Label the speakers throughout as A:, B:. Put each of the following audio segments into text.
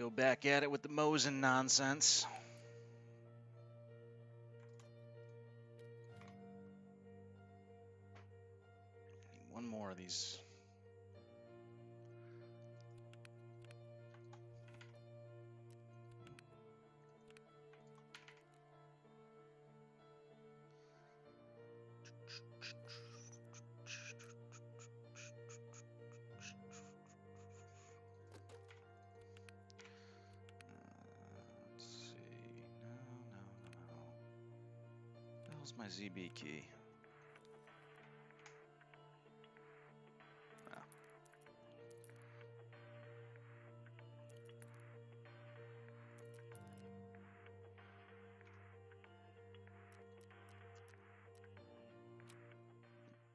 A: Go back at it with the Mosin nonsense. ZB key?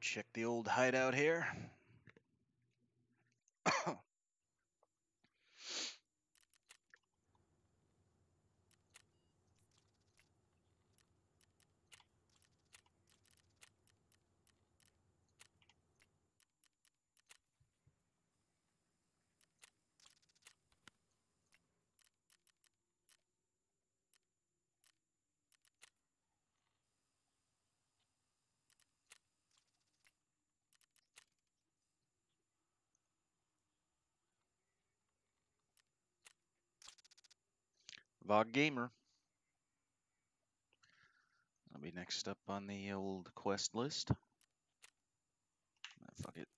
A: Check the old hideout here. Vog Gamer. I'll be next up on the old quest list. Ah, fuck it.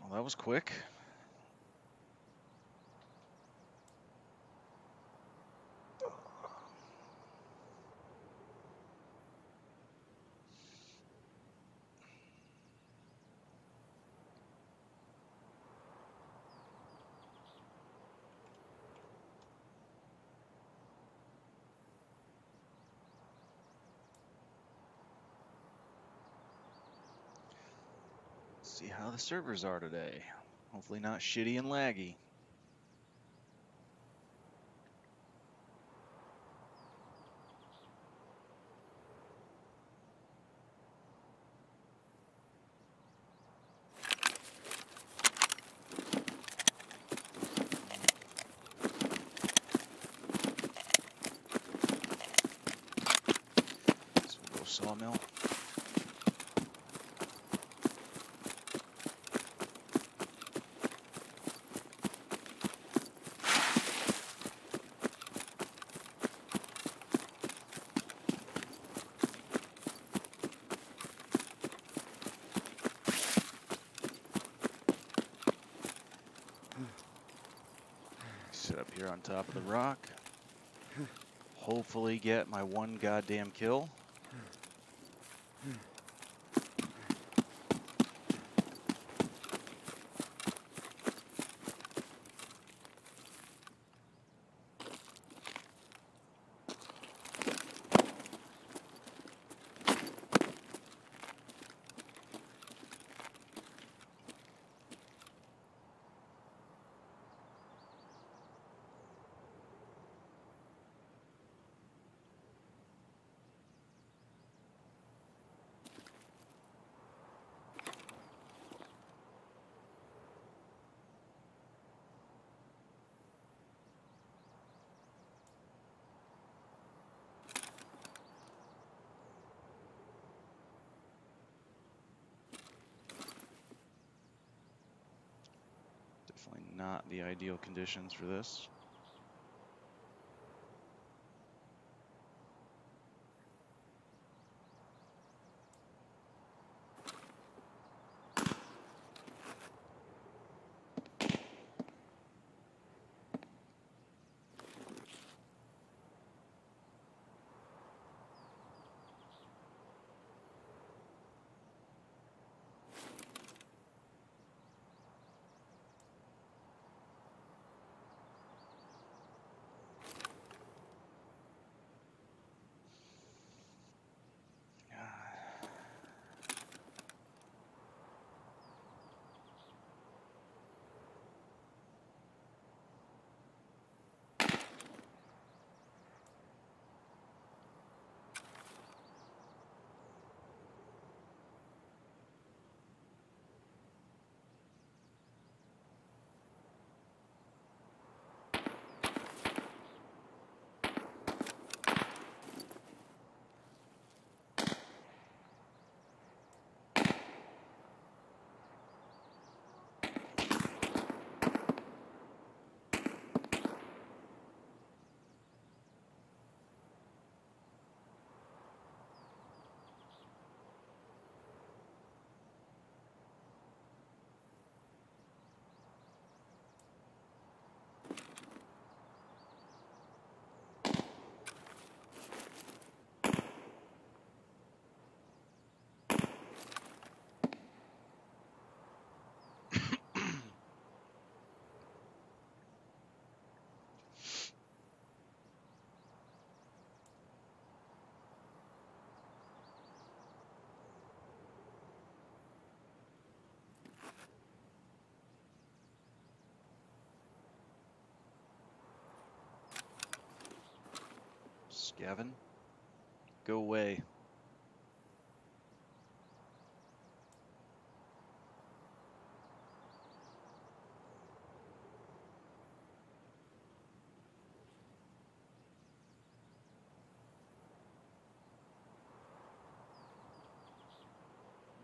A: Well, that was quick. See how the servers are today. Hopefully not shitty and laggy. Sawmill. Up here on top of the rock. Hopefully get my one goddamn kill. Definitely not the ideal conditions for this. Gavin, go away.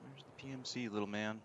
A: Where's the PMC, little man?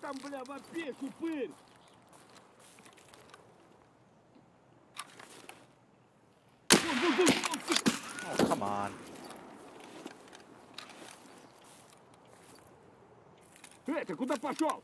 B: Там, бля, вопишь, упырь?
A: Oh, come on.
B: Эй, ты куда пошел?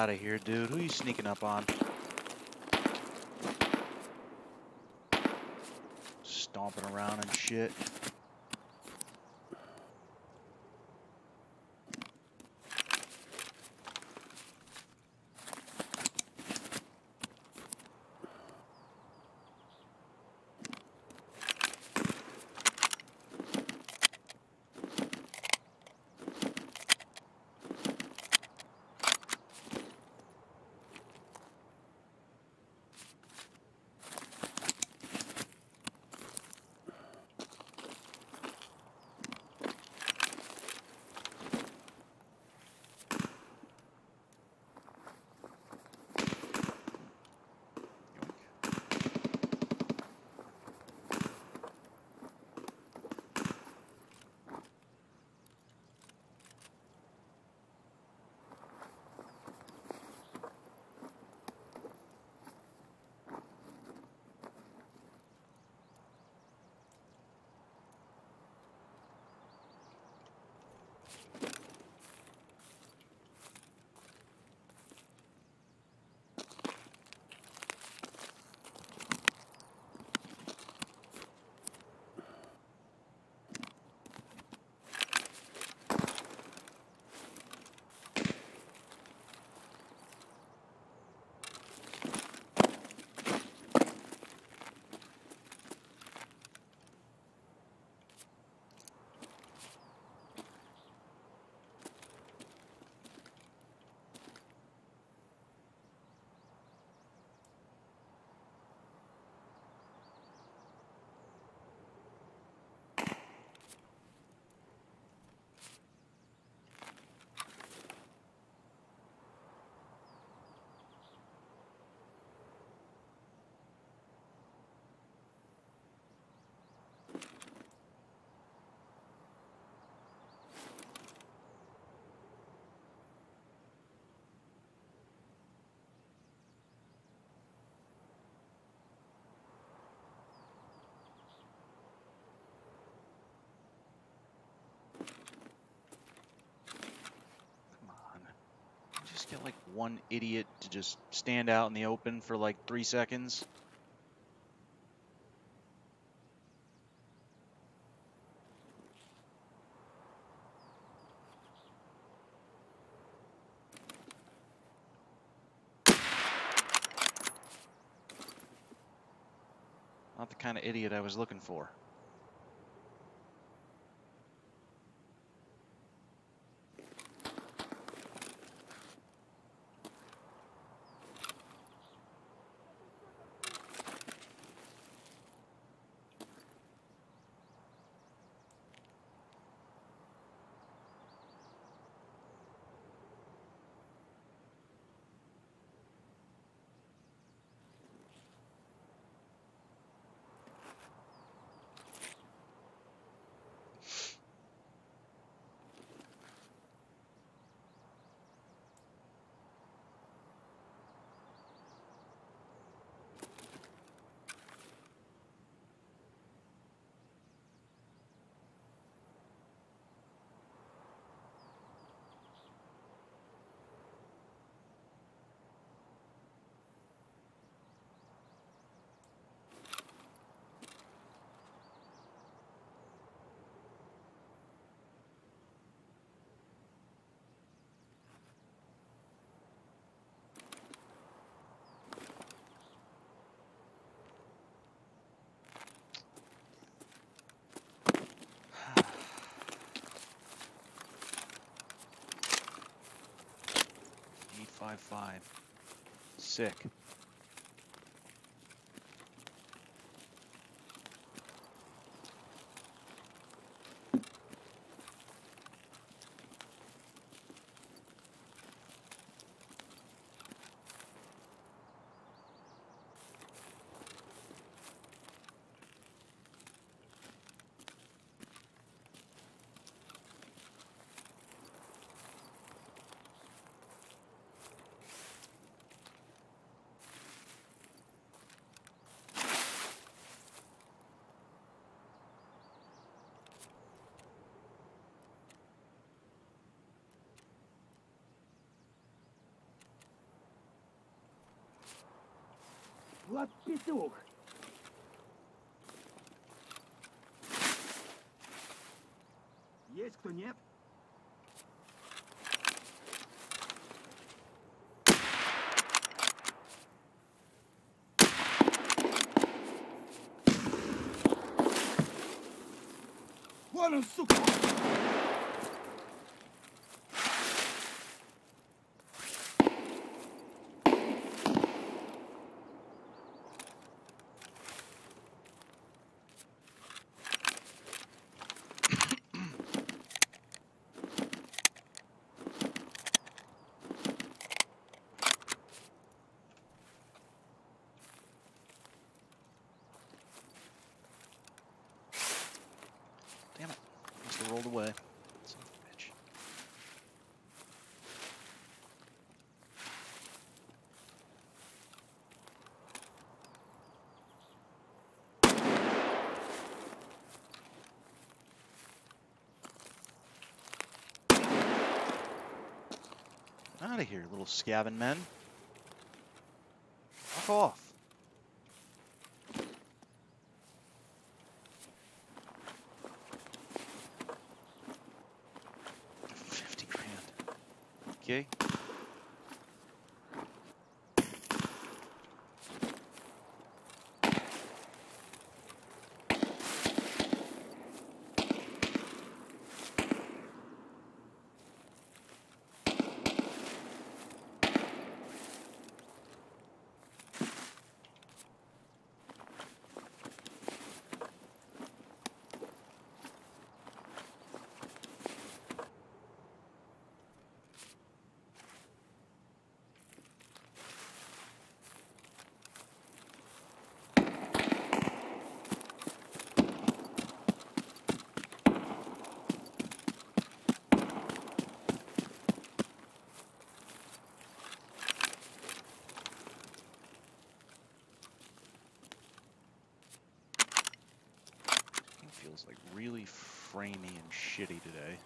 A: Out of here, dude. Who are you sneaking up on? Stomping around and shit. Get like one idiot to just stand out in the open for like three seconds. Not the kind of idiot I was looking for. Five five. Sick.
B: Вот петух. Есть кто нет? Вон он, сука!
A: Away. Out of here, little scavenging men. Fuck off. Fifty grand. Okay. It feels like really framey and shitty today.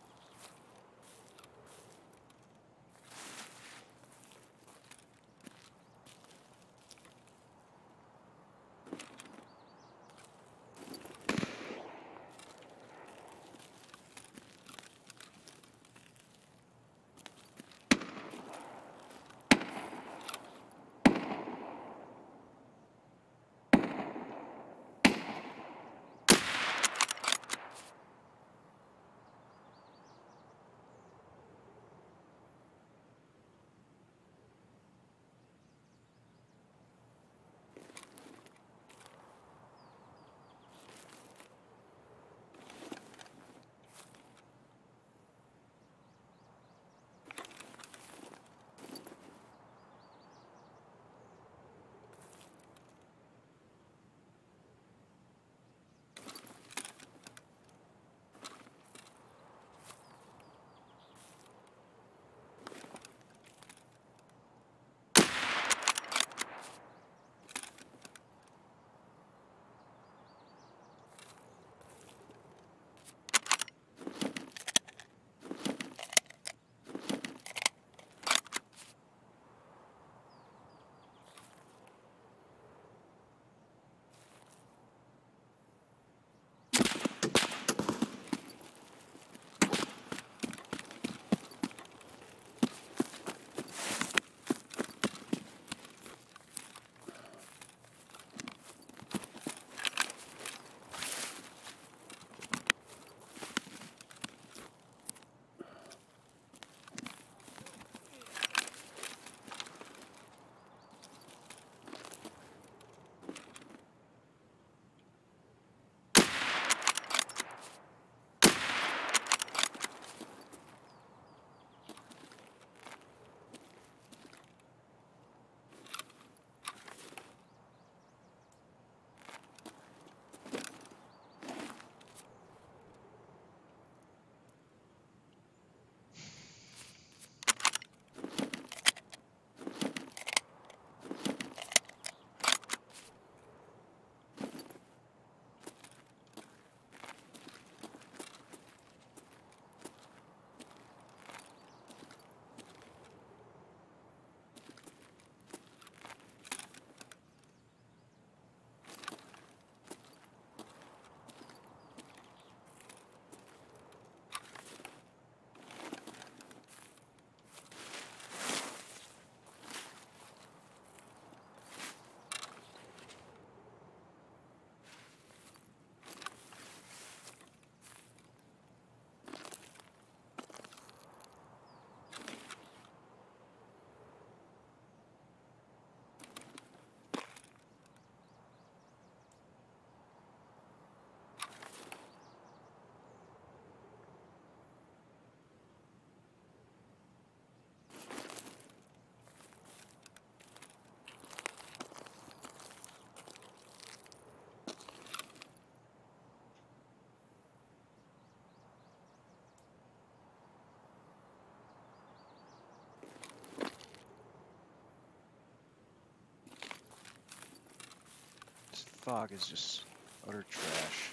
A: Fog is just utter trash.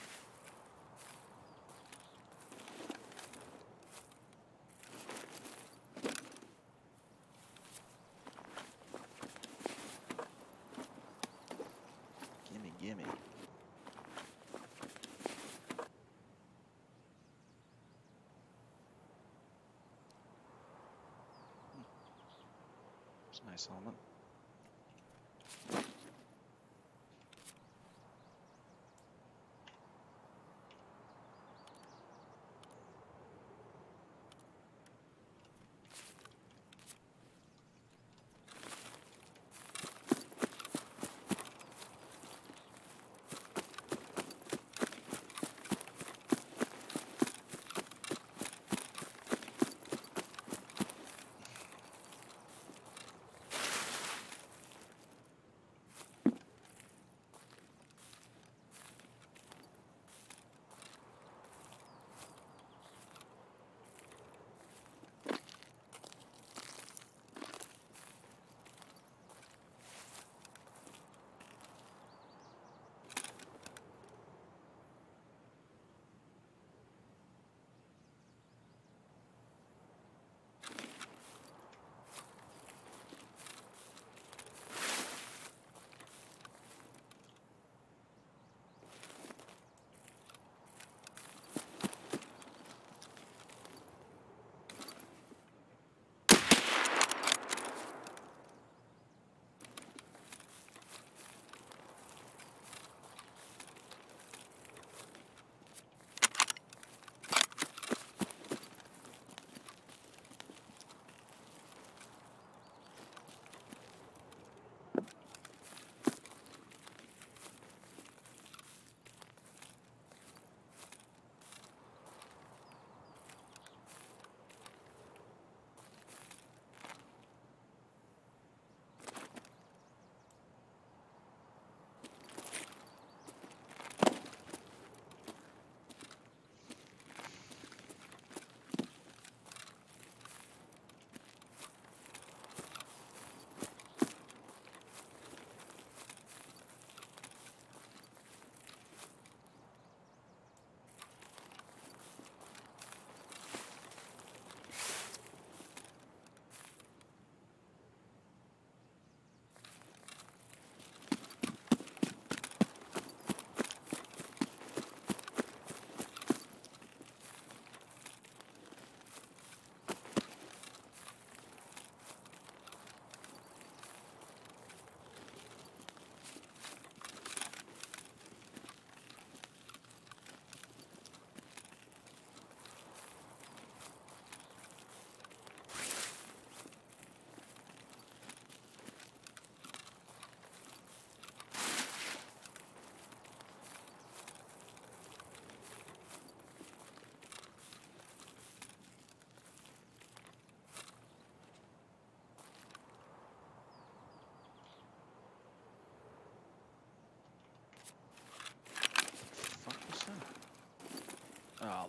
A: Gimme, gimme. Hmm. It's a nice helmet.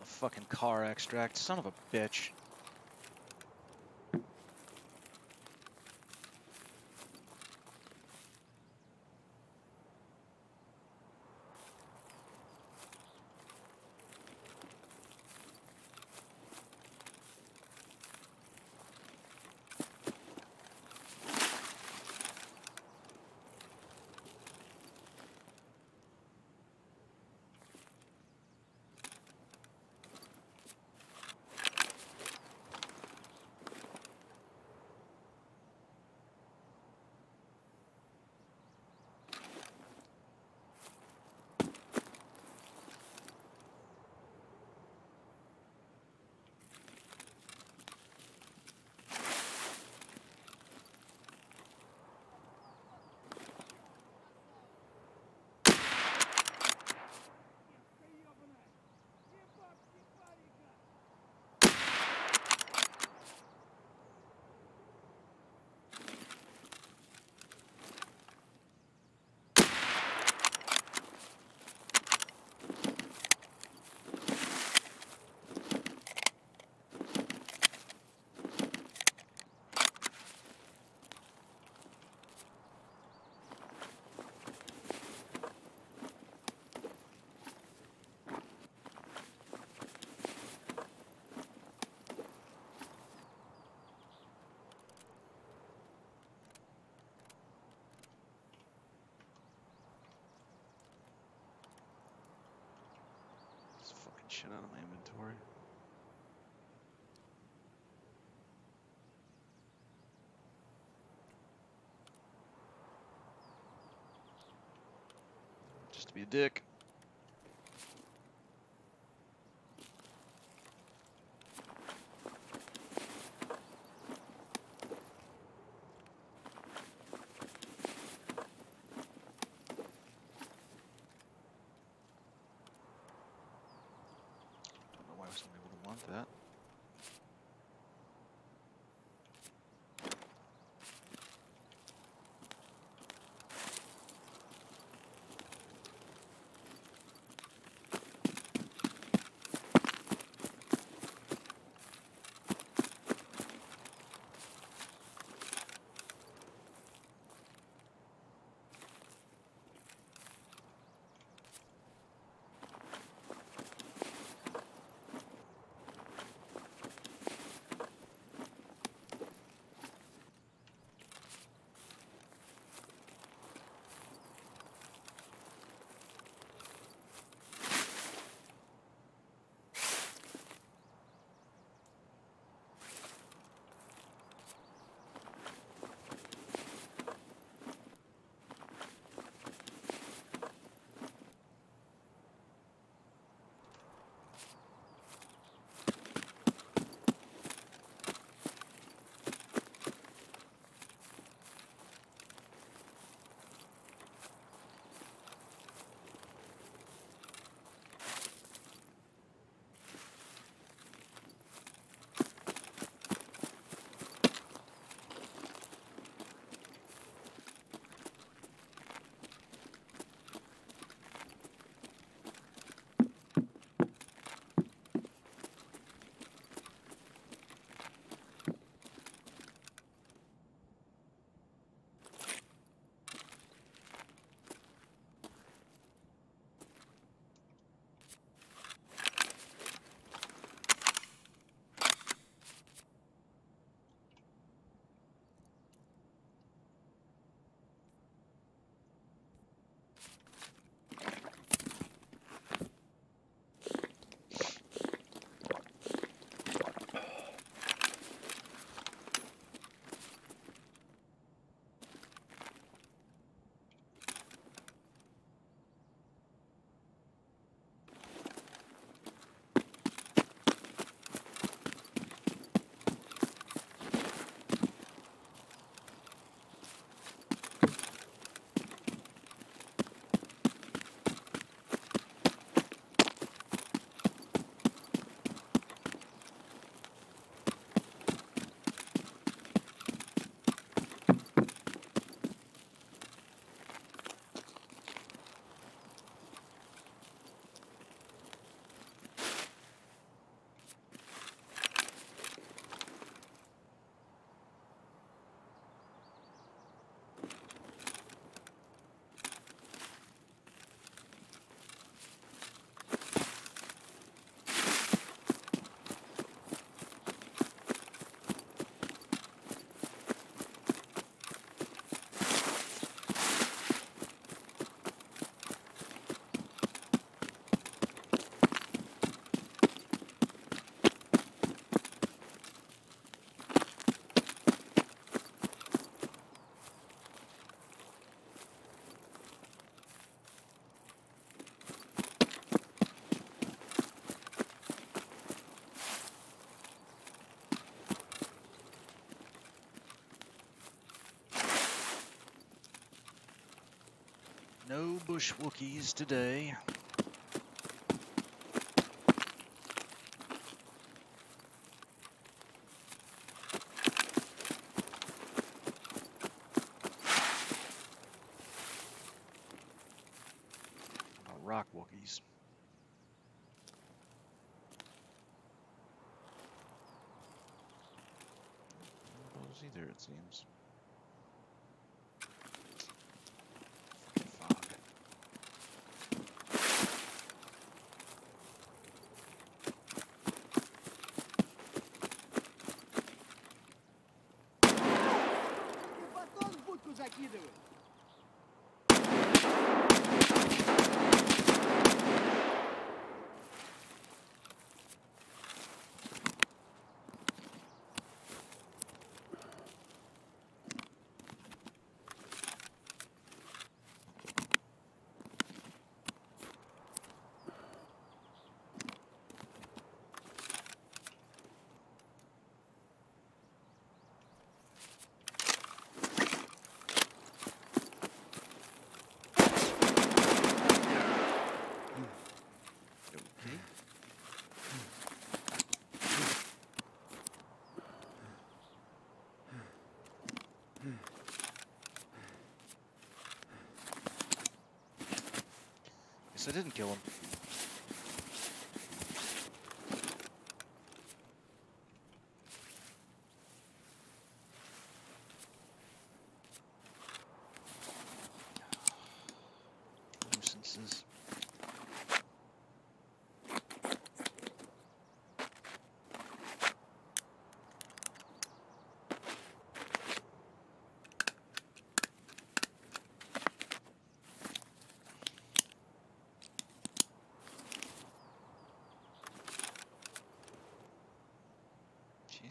A: The fucking car extract. Son of a bitch. Shit out of my inventory. Just to be a dick. No bush Wookiees today. Rock Wookiees? Those either, it seems. I didn't kill him.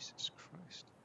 A: Jesus Christ.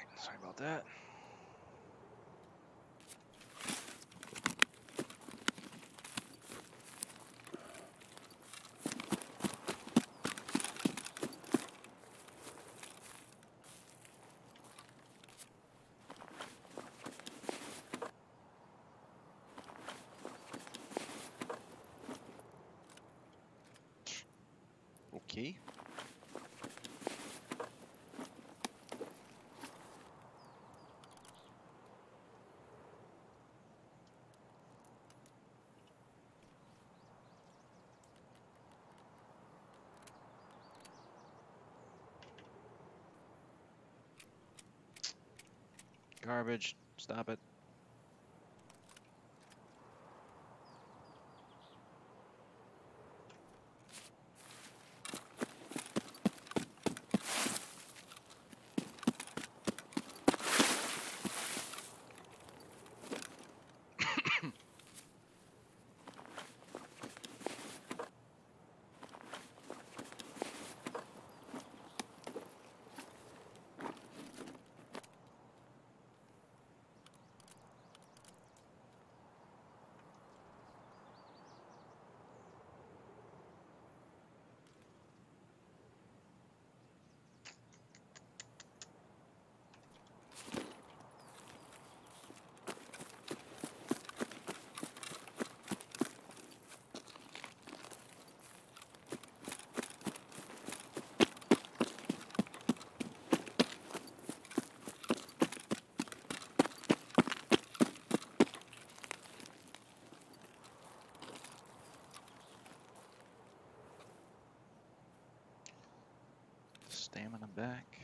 A: Alright, sorry about that. Okay. Garbage. Stop it. Stamina back.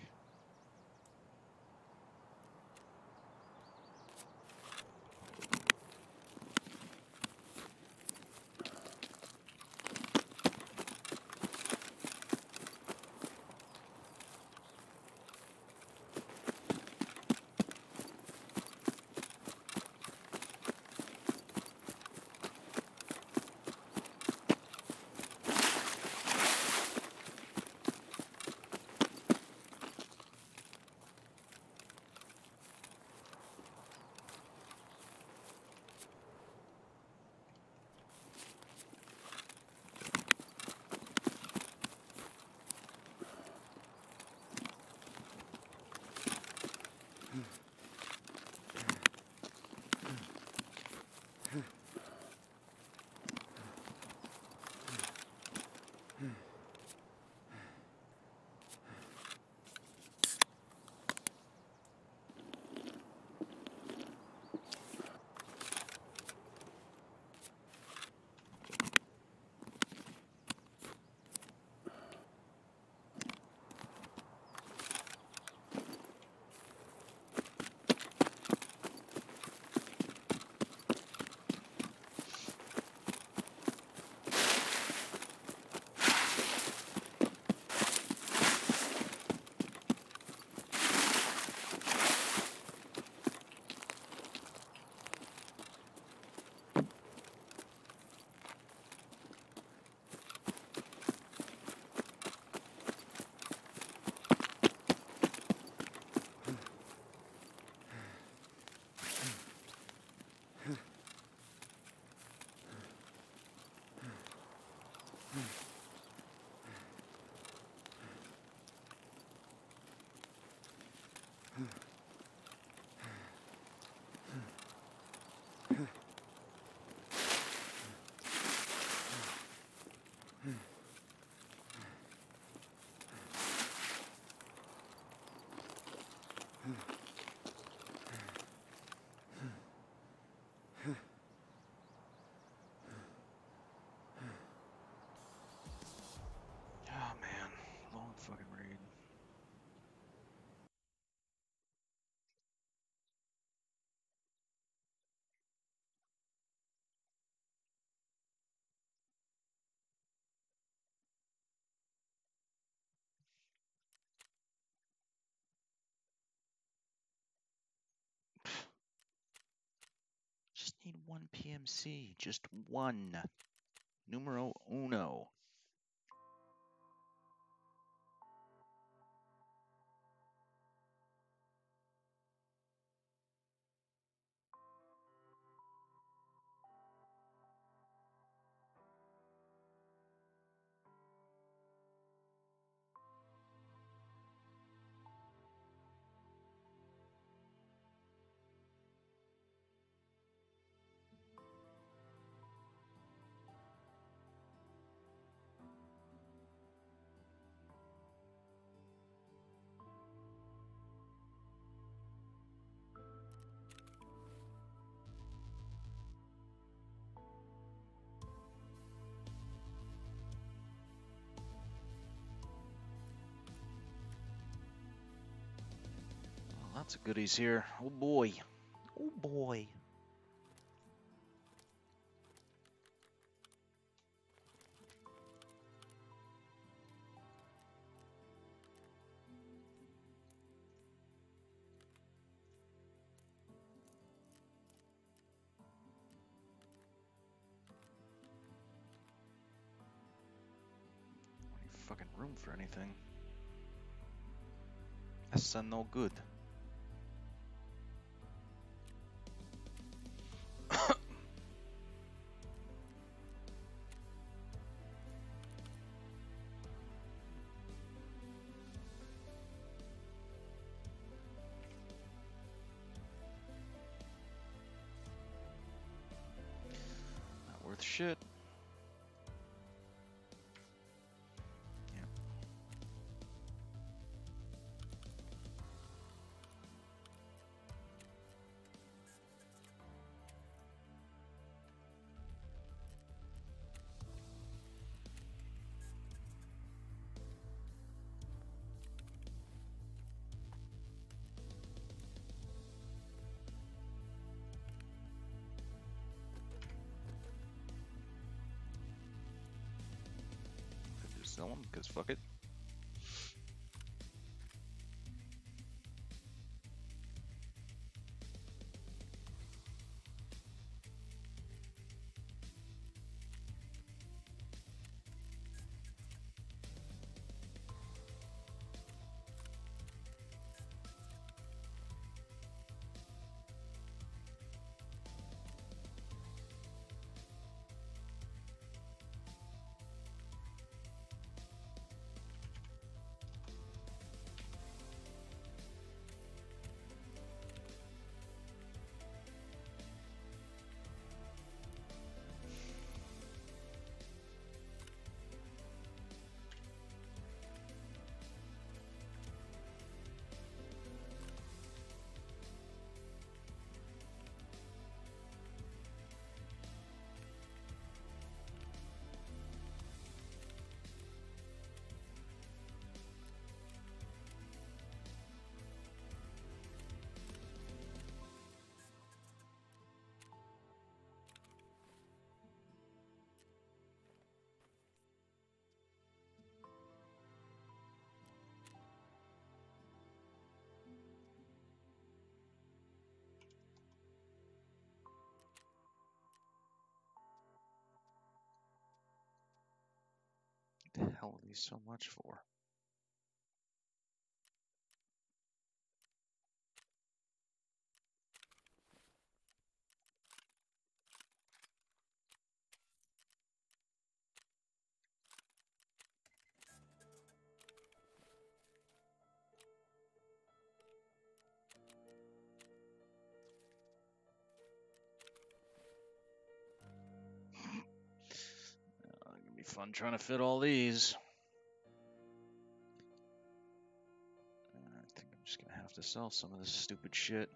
A: 1 PMC, just one. Numero uno. Lots of goodies here. Oh boy. Oh boy. Fucking room for anything. That's uh, no good. Because fuck it. The hell are these so much for? Fun trying to fit all these. I think I'm just gonna have to sell some of this stupid shit.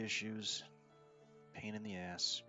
A: Issues. Pain in the ass.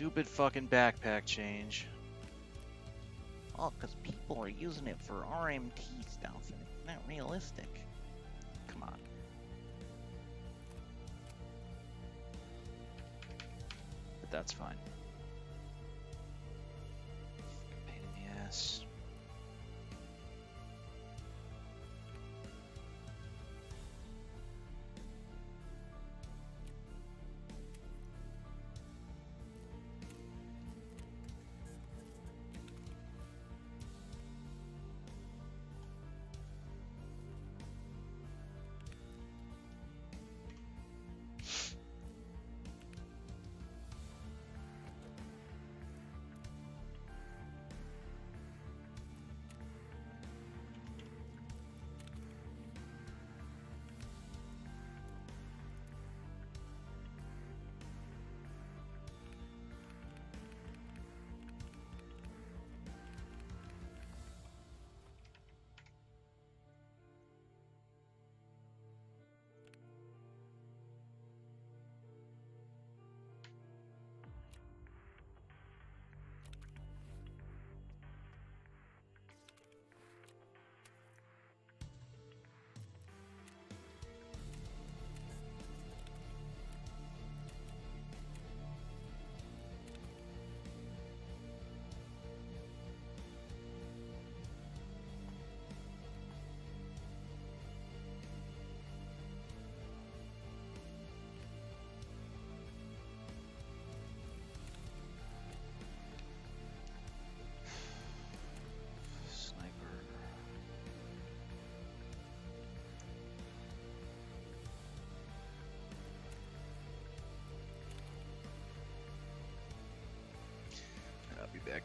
A: Stupid fucking backpack change.
C: Oh, because people are using it for RMT stuff and it's not realistic. Come on.
A: But that's fine.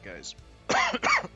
A: Guys.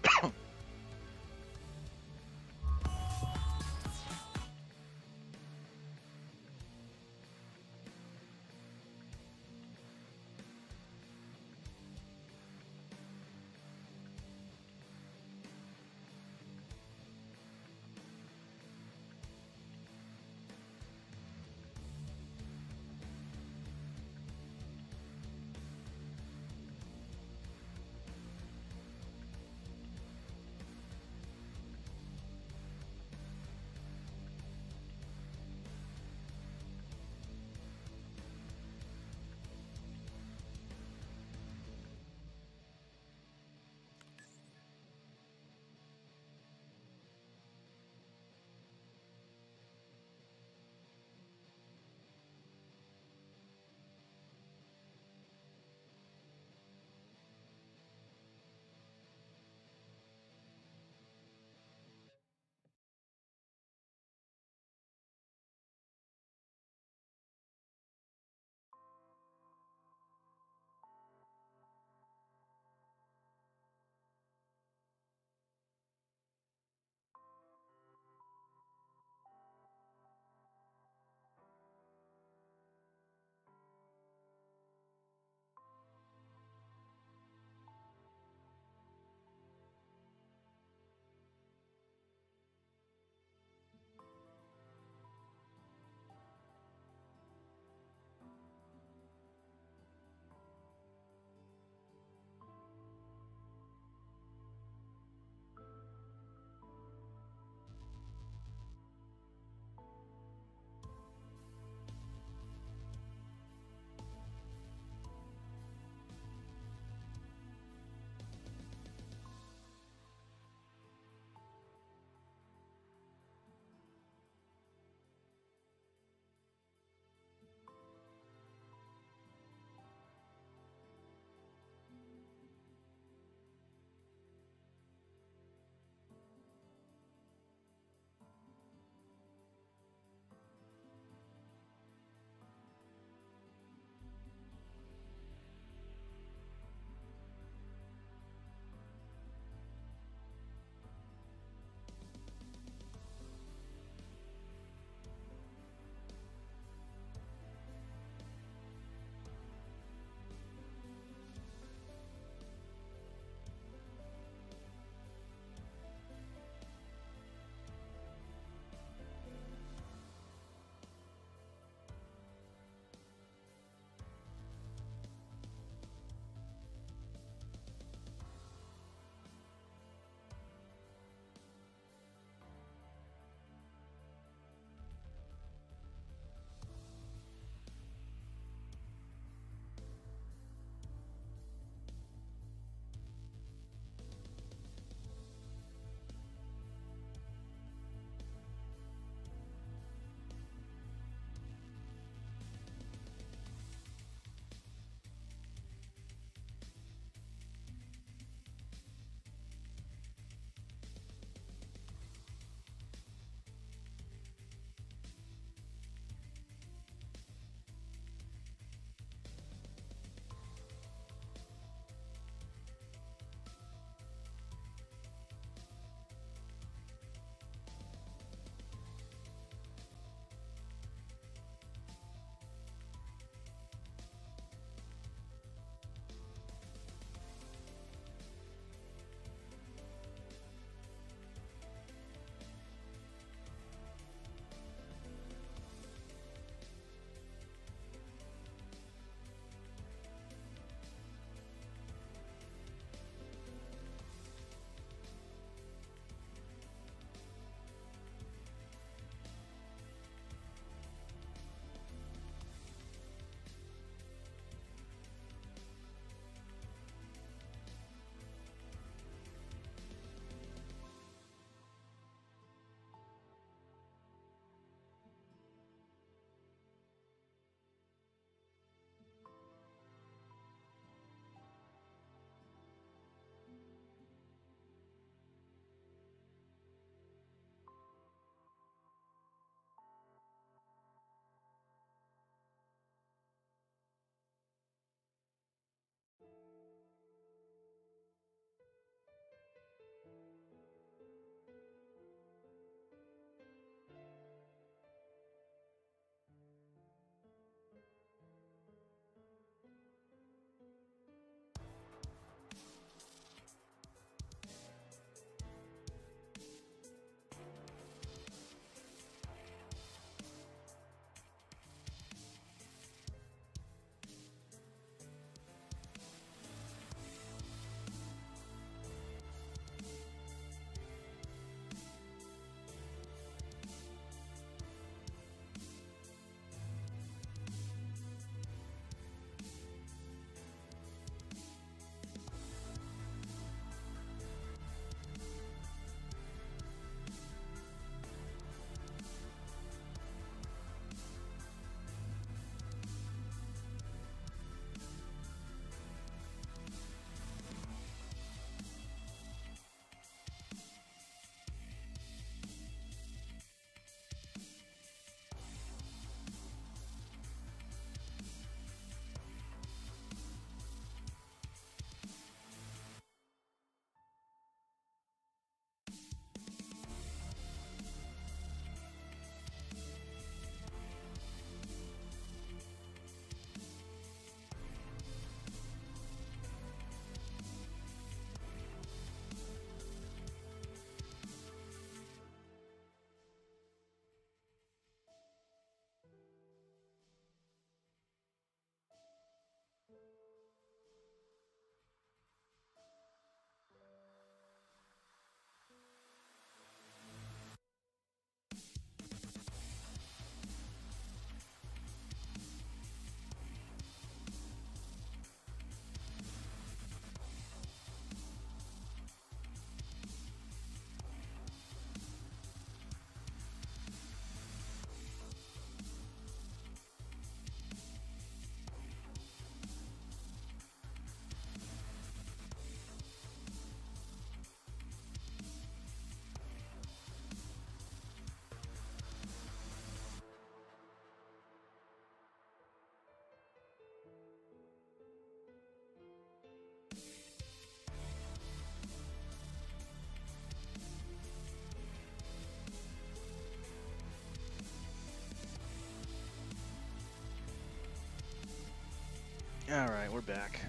A: Alright, we're back.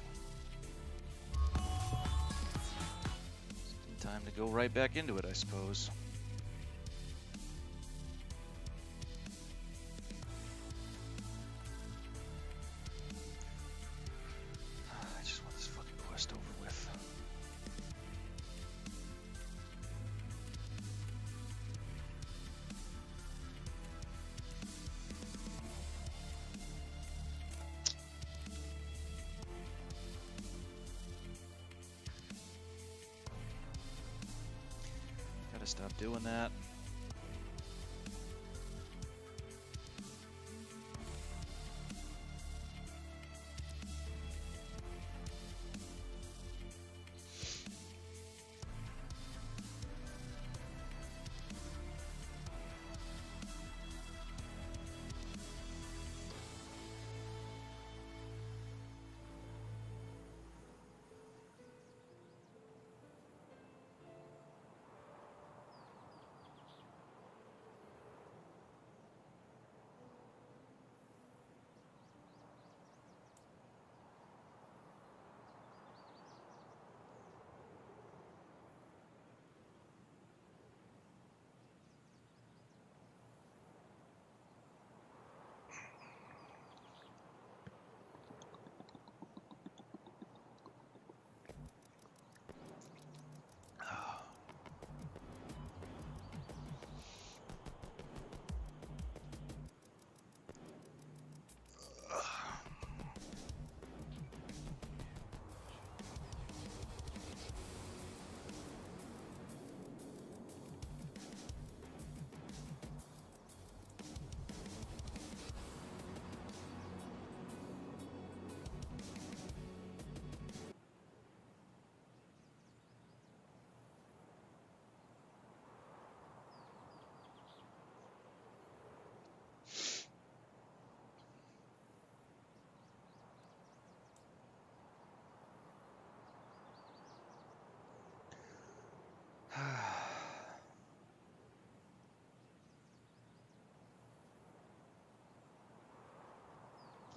A: Time to go right back into it, I suppose. Doing that.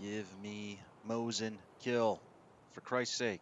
A: Give me Mosin kill, for Christ's sake.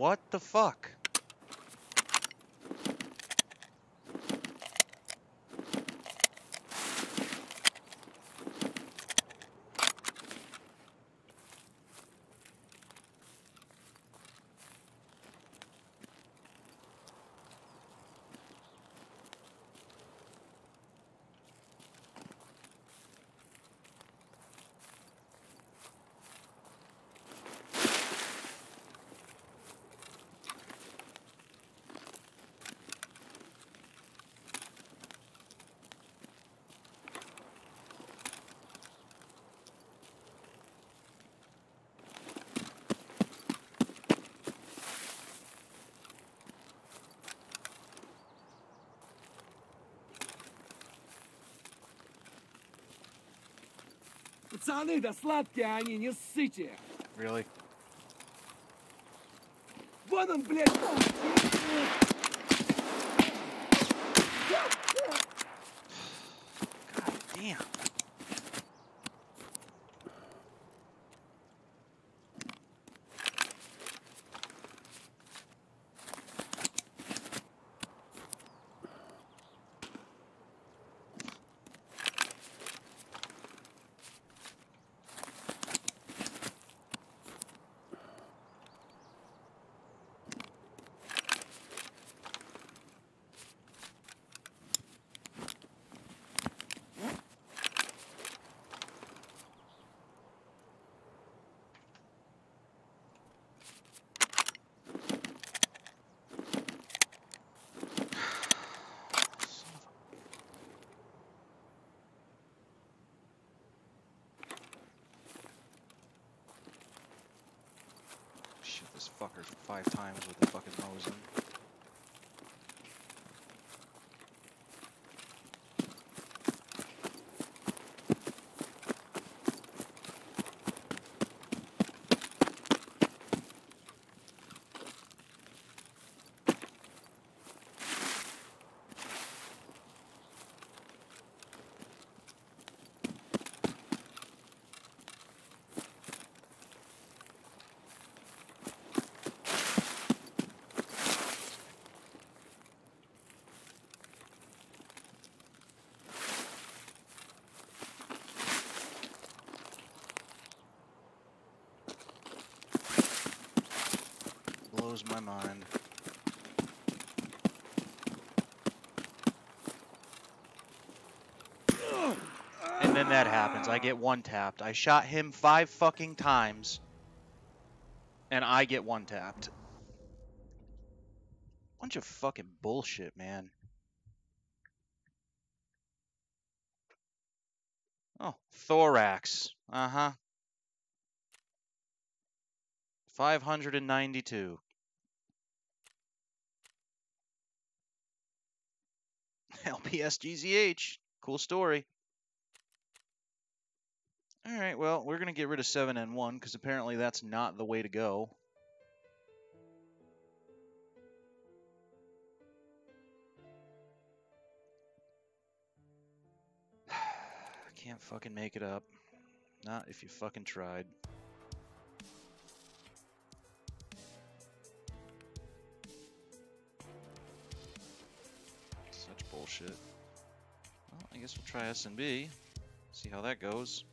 A: What the fuck?
B: Пацаны, да сладкие они, не ссыте.
A: Really?
B: Вон он, блядь!
A: Five times with the fucking Mosin. Blows my mind. And then that happens. I get one tapped. I shot him five fucking times. And I get one tapped. Bunch of fucking bullshit, man. Oh, thorax. Uh huh. 592. LPS GZH. Cool story. Alright, well, we're going to get rid of 7N1 because apparently that's not the way to go. I Can't fucking make it up. Not if you fucking tried. Bullshit. Well, I guess we'll try SNB. See how that goes.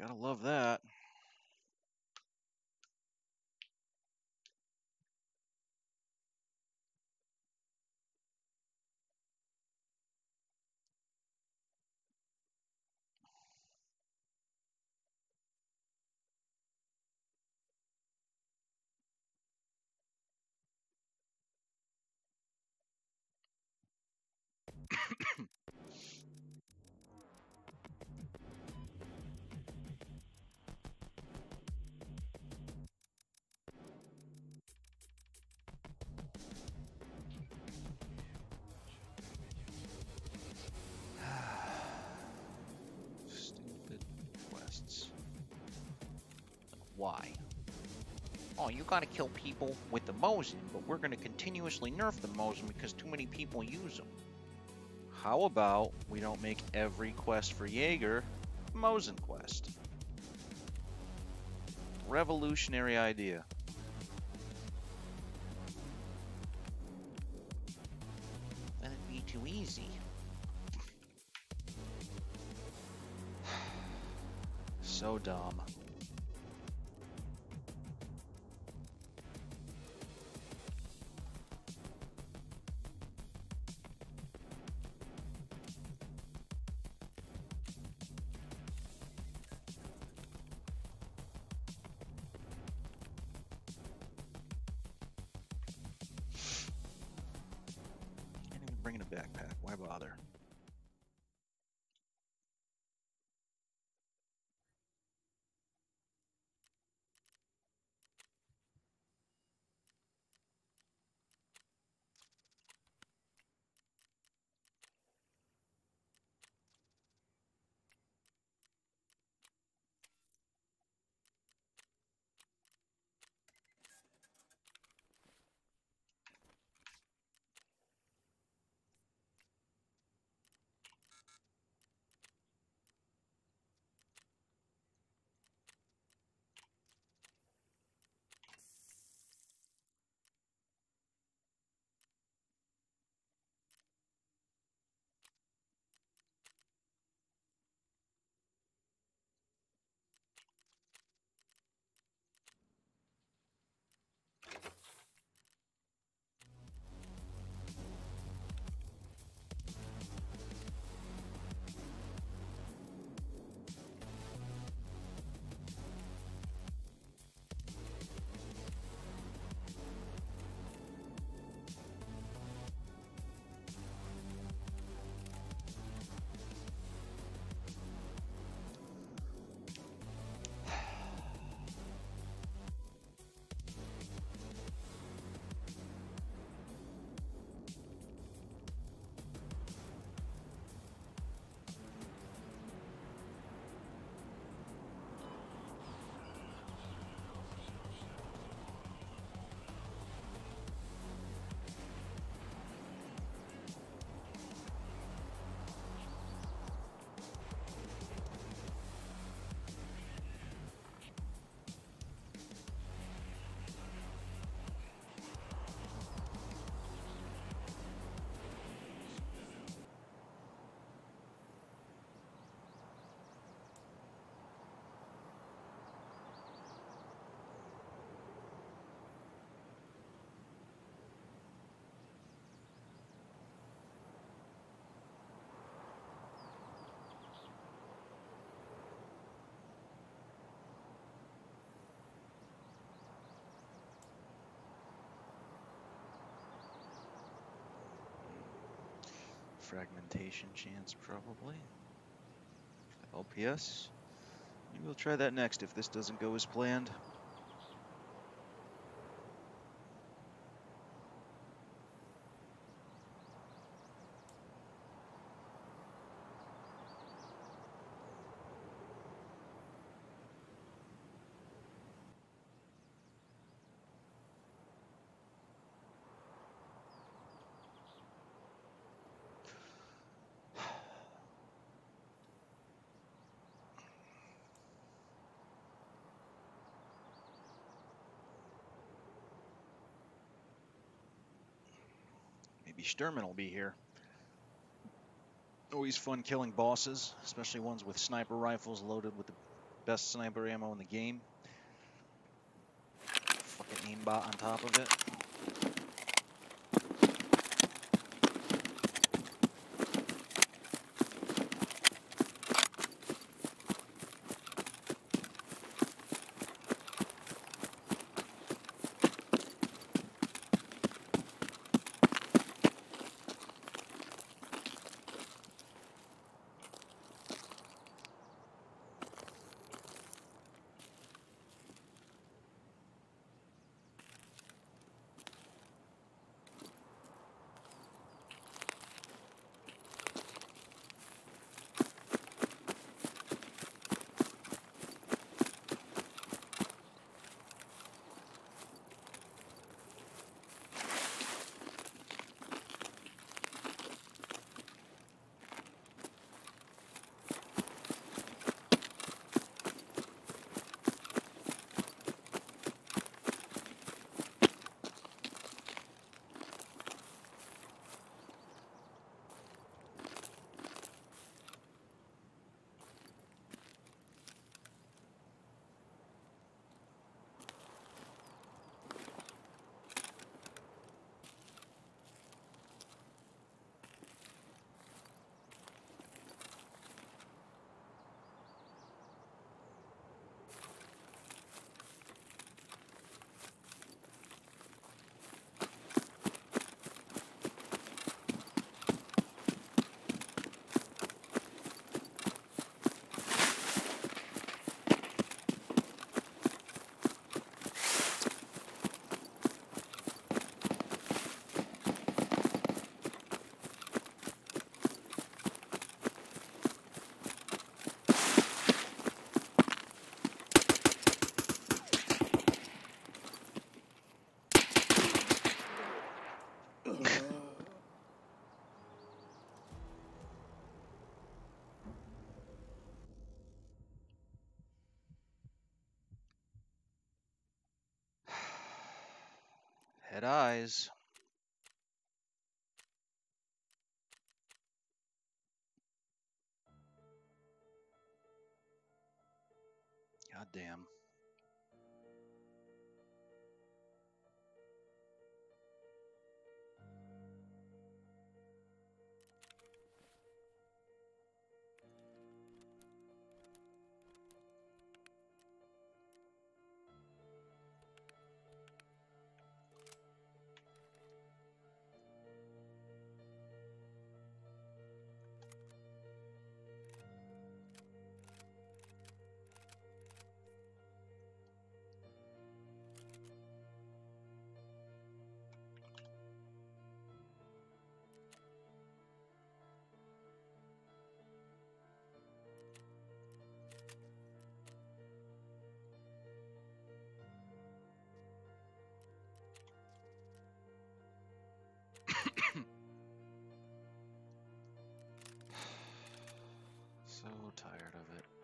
A: Gotta love that.
C: Why? Oh, you gotta kill people with the Mosin, but we're gonna continuously nerf the Mosin because too many people use them.
A: How about we don't make every quest for Jaeger Mosin quest? Revolutionary idea.
C: That'd be too easy.
A: So dumb. Fragmentation chance, probably. LPS. We'll try that next if this doesn't go as planned. Maybe Shturman will be here. Always fun killing bosses, especially ones with sniper rifles loaded with the best sniper ammo in the game. Fucking aimbot on top of it. Dead tired of it.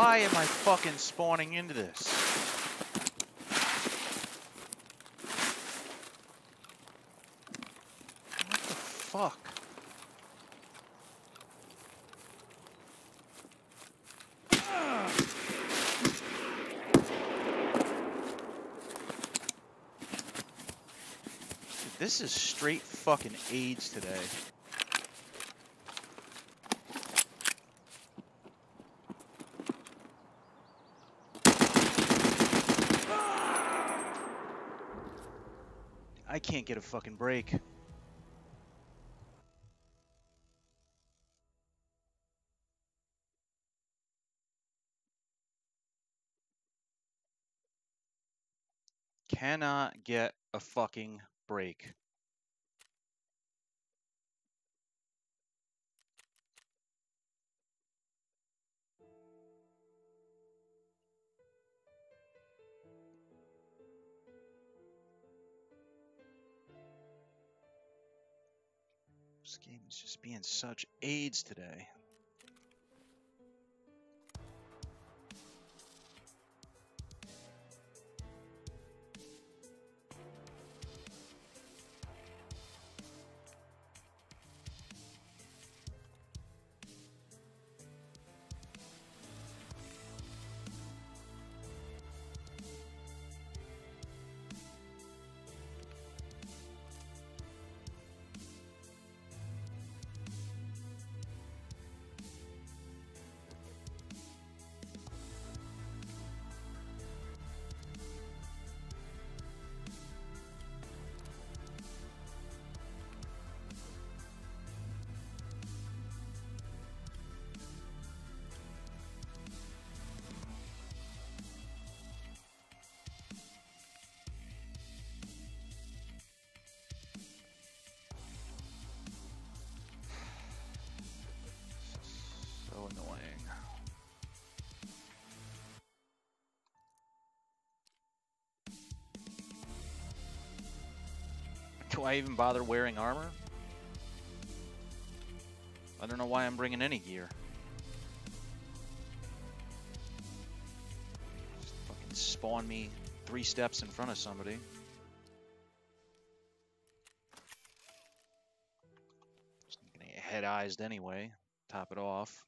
A: Why am I fucking spawning into this? fuck? This is straight fucking AIDS today. Get a fucking break. Cannot get a fucking break. Just being such AIDS today. Do I even bother wearing armor? I don't know why I'm bringing any gear. Just fucking spawn me three steps in front of somebody. Just gonna get head-eyes anyway. Top it off.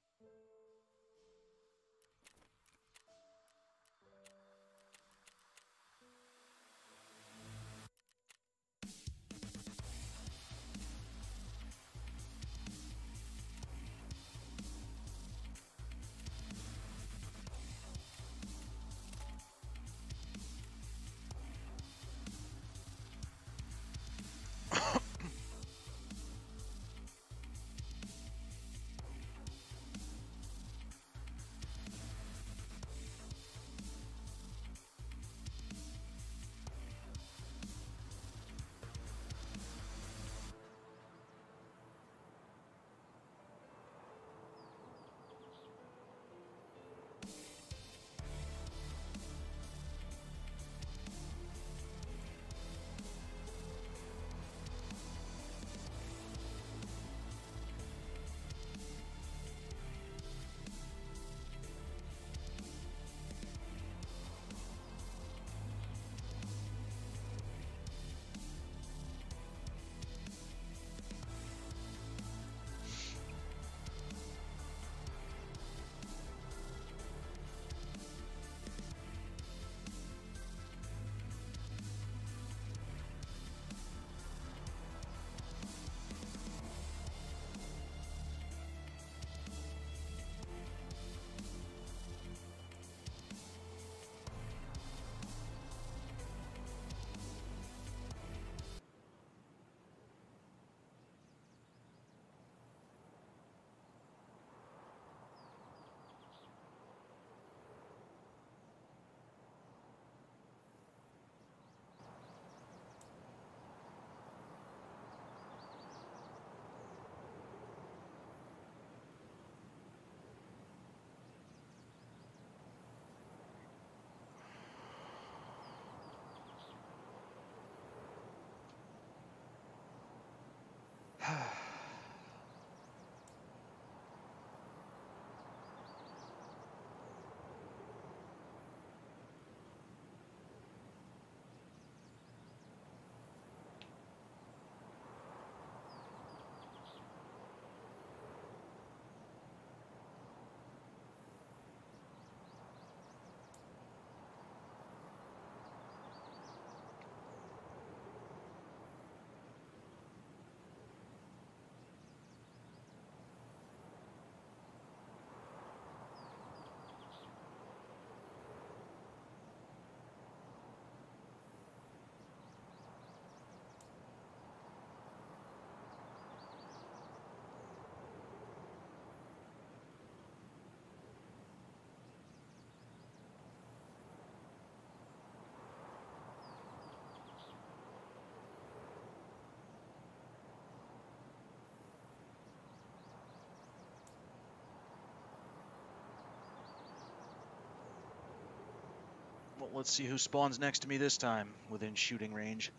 B: Let's see who spawns next to me this time within shooting range.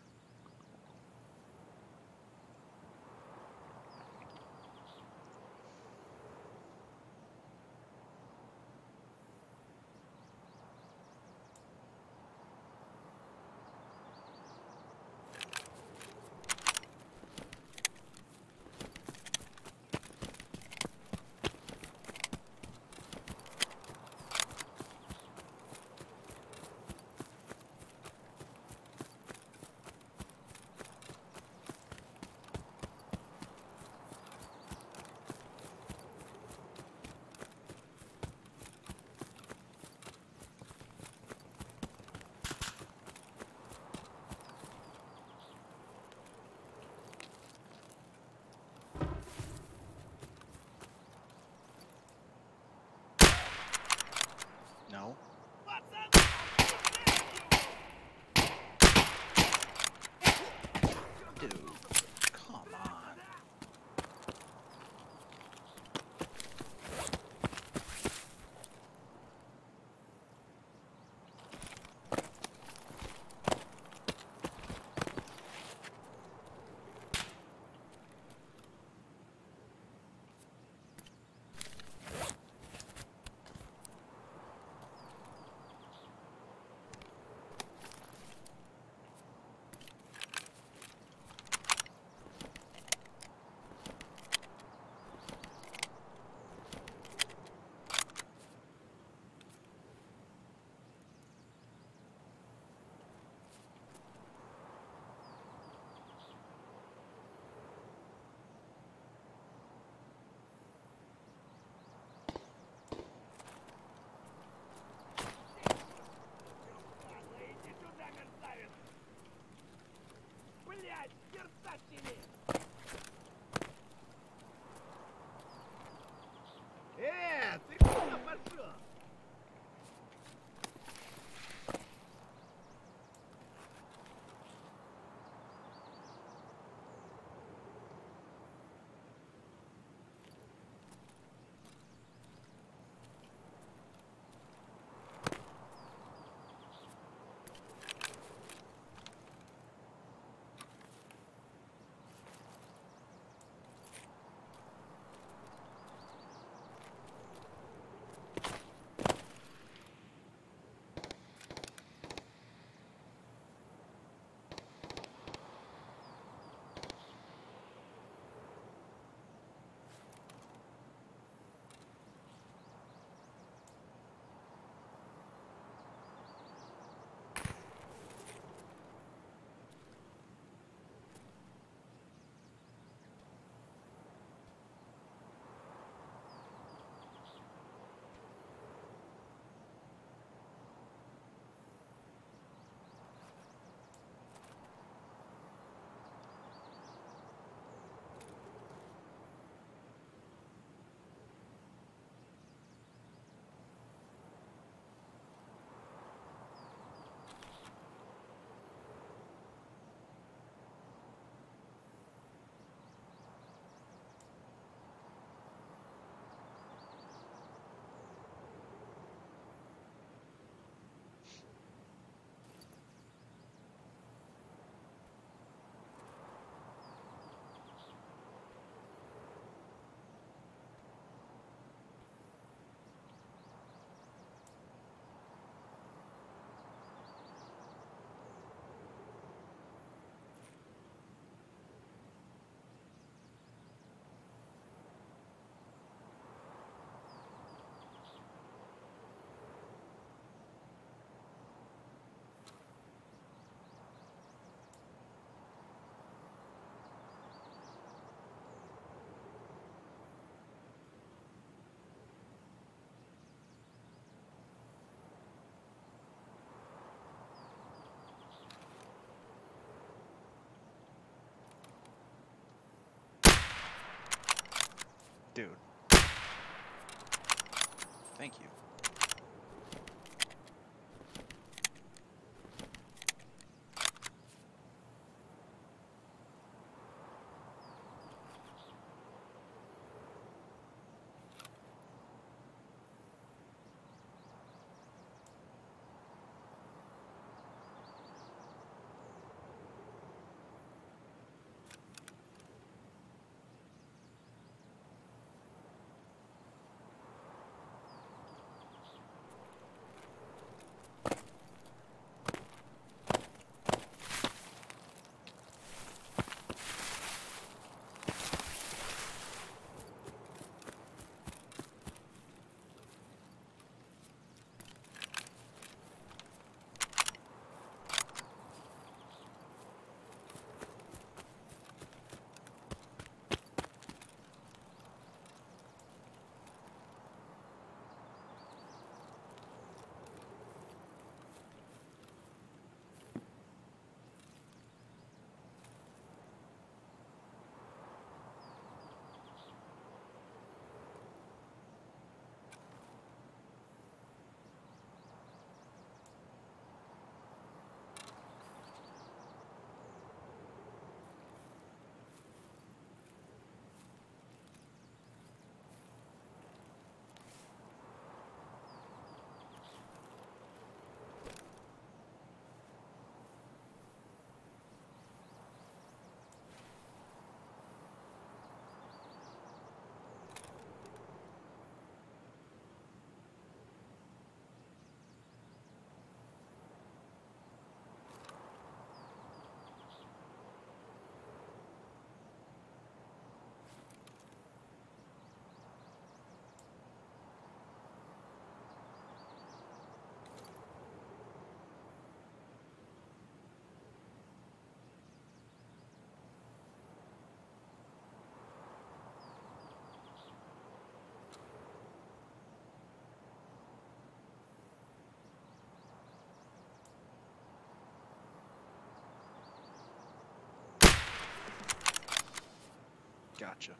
A: Gotcha.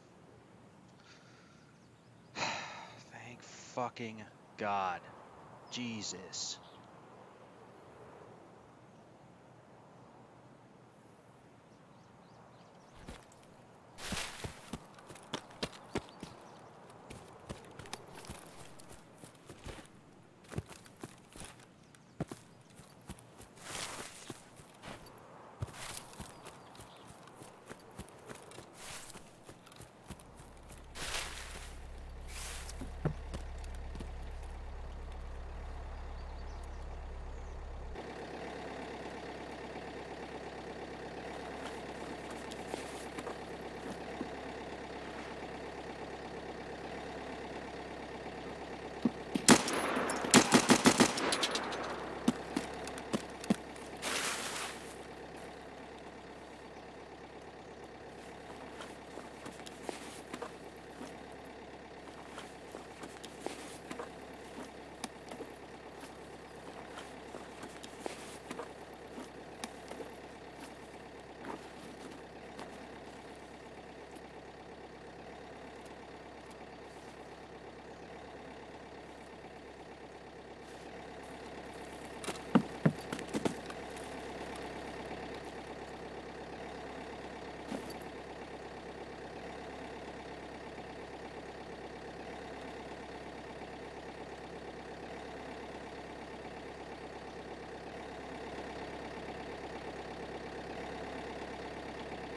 A: Thank fucking God. Jesus.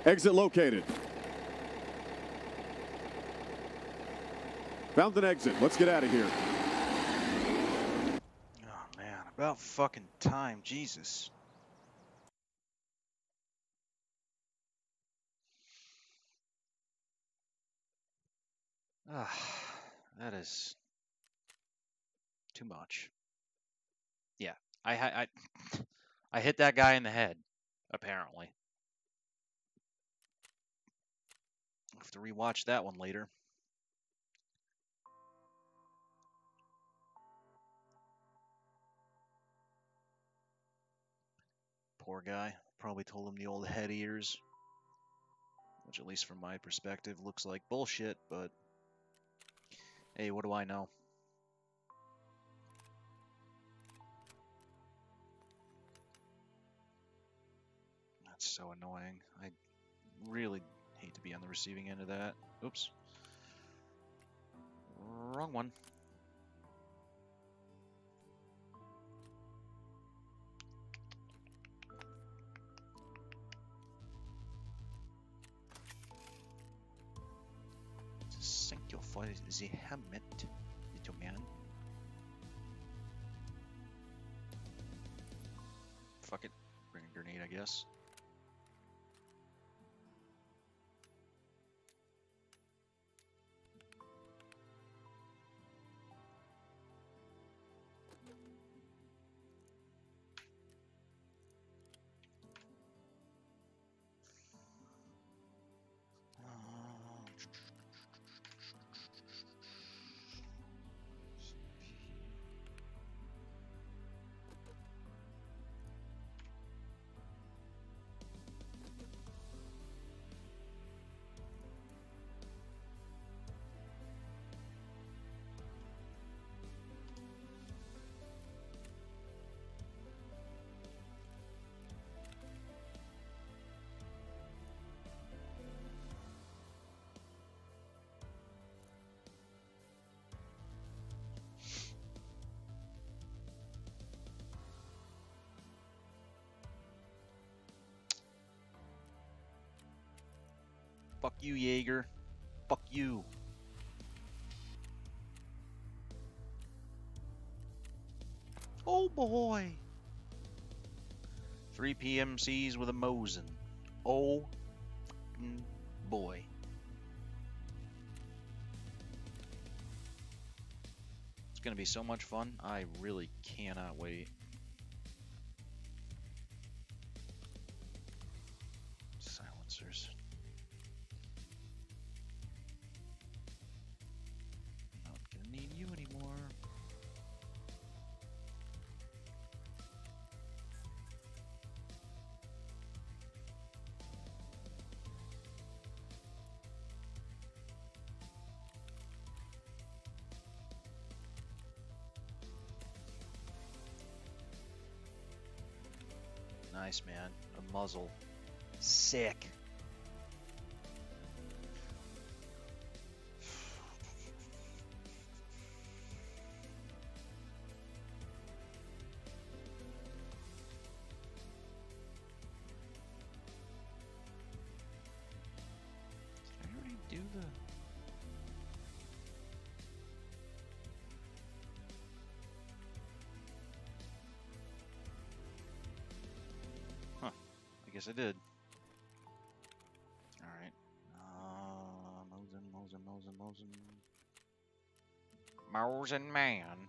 D: Exit located. Found an exit. Let's get out of here.
A: Oh man, about fucking time, Jesus. Ah, that is too much. Yeah, I I I hit that guy in the head, apparently. I'll have to rewatch that one later. Poor guy. Probably told him the old head eyes. Which, at least from my perspective, looks like bullshit, but. Hey, what do I know? That's so annoying. I really hate to be on the receiving end of that. Oops. Wrong one. Thank you for the helmet, little man. Fuck it. Bring a grenade, I guess. Fuck you, Jaeger. Fuck you. Oh boy. Three PMCs with a Mosin. Oh boy. It's gonna be so much fun. I really cannot wait. Nice, man. A muzzle. Sick. Guess I did. Alright. Uh, Mosin, Mosin, Mosin, Mosin. Mosin Man.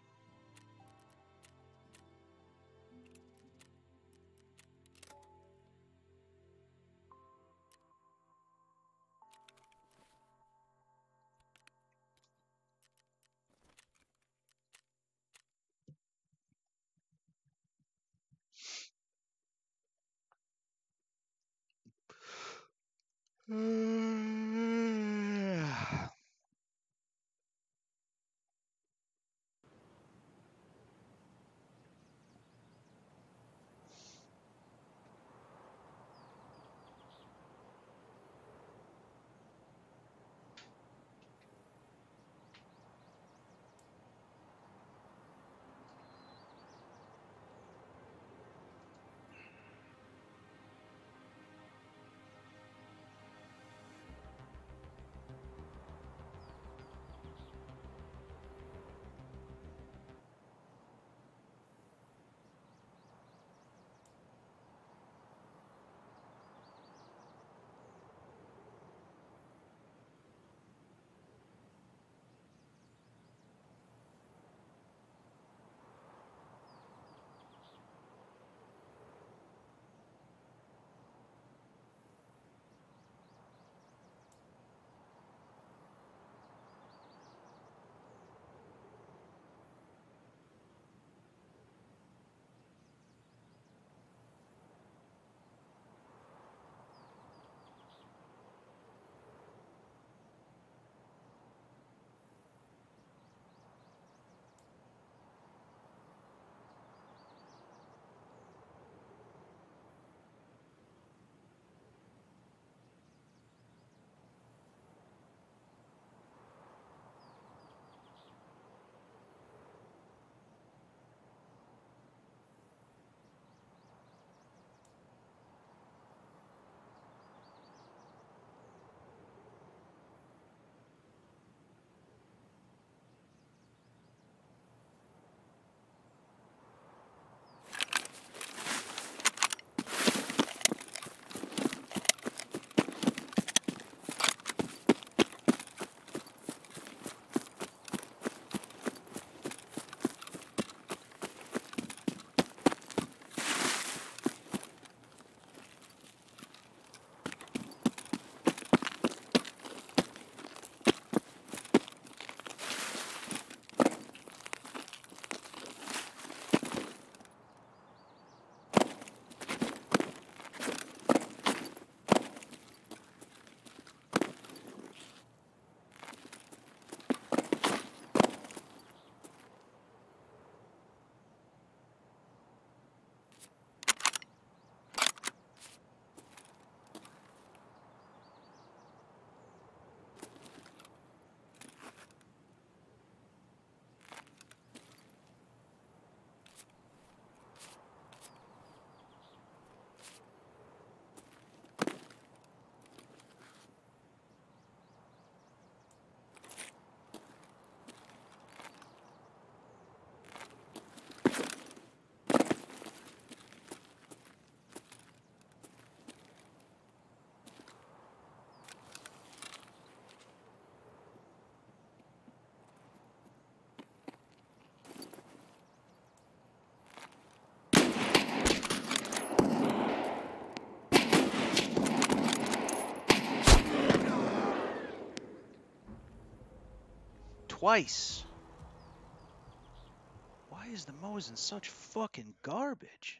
A: Twice. Why is the Mosin such fucking garbage?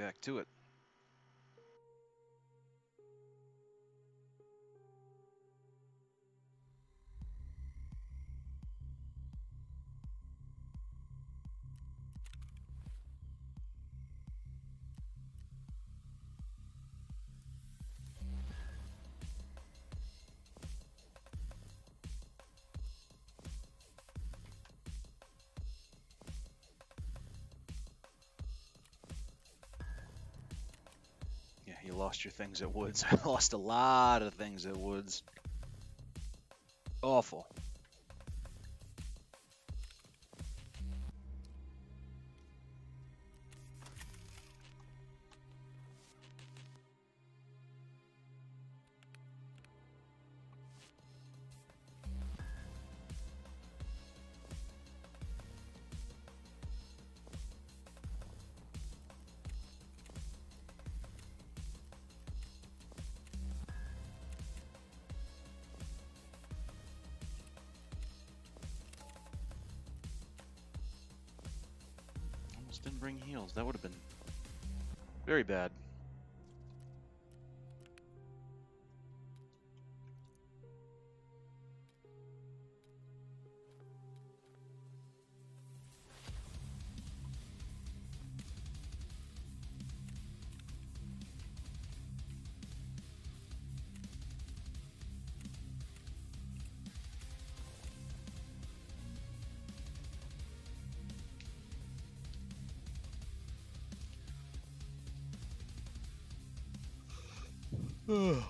A: Back to it. Lost your things at Woods. I lost a lot of things at Woods. Awful. That would have been very bad. Ugh.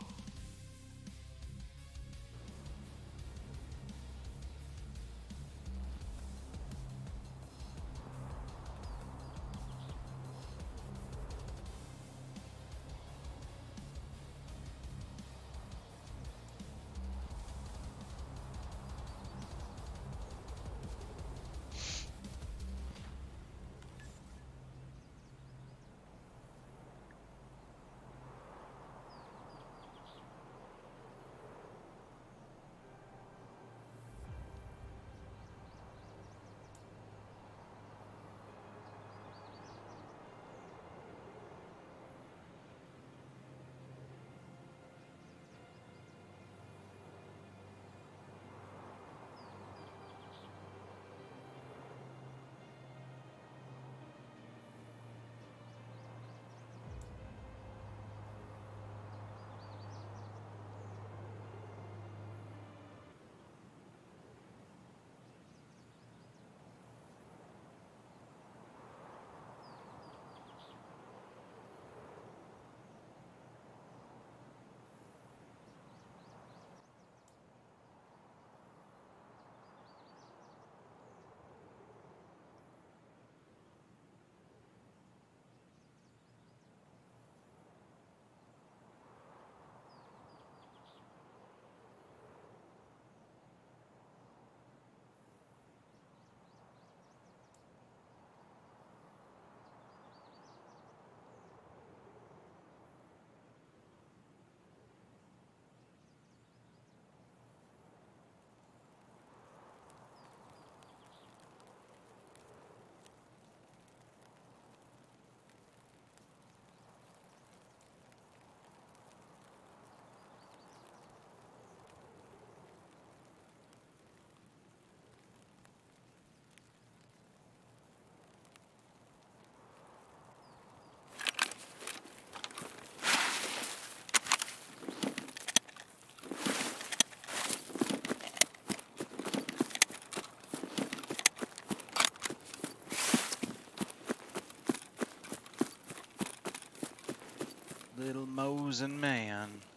A: Little Mosin man.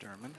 A: Shturman.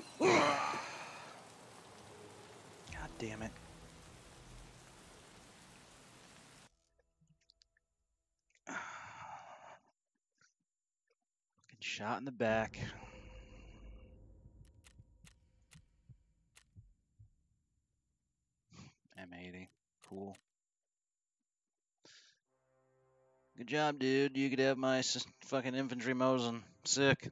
A: God damn it. Fucking shot in the back. M80. Cool. Good job, dude. You could have my fucking infantry Mosin. Sick.